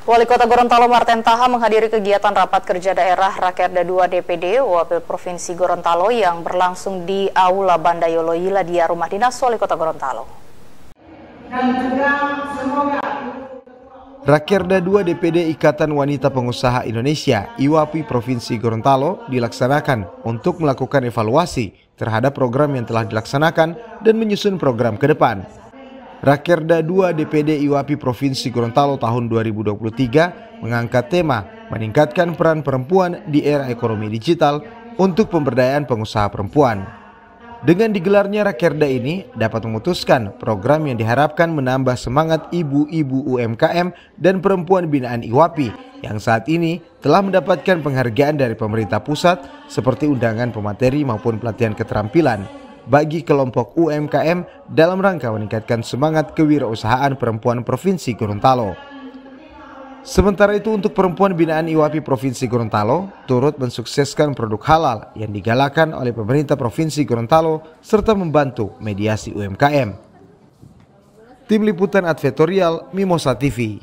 Wali Kota Gorontalo Marten Taha menghadiri kegiatan rapat kerja daerah Rakerda 2 DPD Wakil Provinsi Gorontalo yang berlangsung di Aula Bandayolo Yiladia Rumah Dinas Wali Kota Gorontalo. Rakerda 2 DPD Ikatan Wanita Pengusaha Indonesia IWAPI Provinsi Gorontalo dilaksanakan untuk melakukan evaluasi terhadap program yang telah dilaksanakan dan menyusun program ke depan. Rakerda 2 DPD IWAPI Provinsi Gorontalo tahun 2023 mengangkat tema meningkatkan peran perempuan di era ekonomi digital untuk pemberdayaan pengusaha perempuan. Dengan digelarnya Rakerda ini dapat memutuskan program yang diharapkan menambah semangat ibu-ibu UMKM dan perempuan binaan IWAPI yang saat ini telah mendapatkan penghargaan dari pemerintah pusat seperti undangan pemateri maupun pelatihan keterampilan bagi kelompok UMKM dalam rangka meningkatkan semangat kewirausahaan perempuan Provinsi Gorontalo. Sementara itu untuk perempuan binaan IWAPI Provinsi Gorontalo turut mensukseskan produk halal yang digalakan oleh pemerintah Provinsi Gorontalo serta membantu mediasi UMKM. Tim Liputan Advertorial Mimosa TV